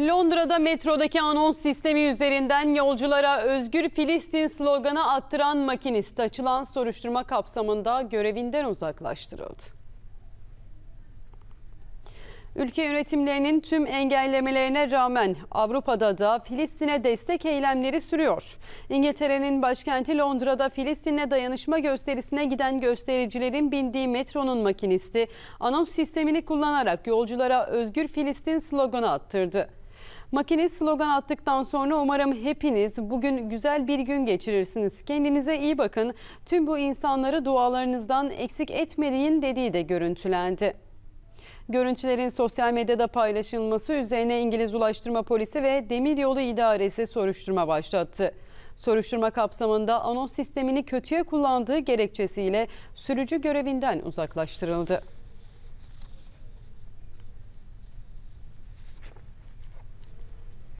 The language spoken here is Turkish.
Londra'da metrodaki anons sistemi üzerinden yolculara özgür Filistin sloganı attıran makinist açılan soruşturma kapsamında görevinden uzaklaştırıldı. Ülke yönetimlerinin tüm engellemelerine rağmen Avrupa'da da Filistin'e destek eylemleri sürüyor. İngiltere'nin başkenti Londra'da Filistin'e dayanışma gösterisine giden göstericilerin bindiği metronun makinisti anons sistemini kullanarak yolculara özgür Filistin sloganı attırdı. Makinist slogan attıktan sonra umarım hepiniz bugün güzel bir gün geçirirsiniz. Kendinize iyi bakın. Tüm bu insanları dualarınızdan eksik etmeyin dediği de görüntülendi. Görüntülerin sosyal medyada paylaşılması üzerine İngiliz Ulaştırma Polisi ve Demiryolu İdaresi soruşturma başlattı. Soruşturma kapsamında anons sistemini kötüye kullandığı gerekçesiyle sürücü görevinden uzaklaştırıldı.